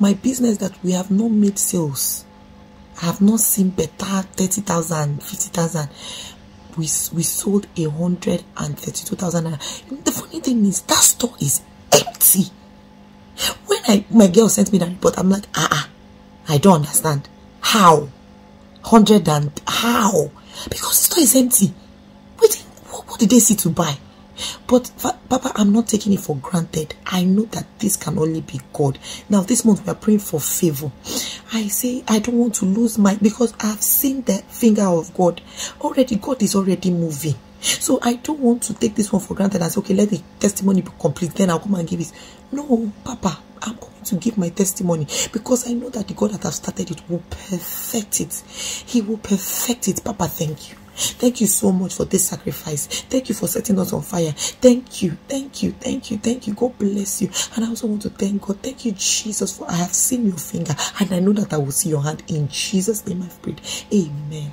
my business that we have not made sales. I have not seen better 30,000, 50,000. We, we sold a hundred and thirty-two thousand. The funny thing is that store is empty. When I my girl sent me that report, I'm like, ah, ah I don't understand. How? Hundred and how? Because the store is empty. What, what did they see to buy? But Papa, I'm not taking it for granted. I know that this can only be God. Now, this month we are praying for favor. I say I don't want to lose my because I've seen the finger of God. Already, God is already moving. So I don't want to take this one for granted and say, okay, let the testimony be complete. Then I'll come and give it. No, Papa, I'm to give my testimony because I know that the God that has started it will perfect it. He will perfect it. Papa, thank you. Thank you so much for this sacrifice. Thank you for setting us on fire. Thank you, thank you, thank you, thank you. God bless you. And I also want to thank God. Thank you, Jesus, for I have seen your finger and I know that I will see your hand. In Jesus' name I've prayed. Amen.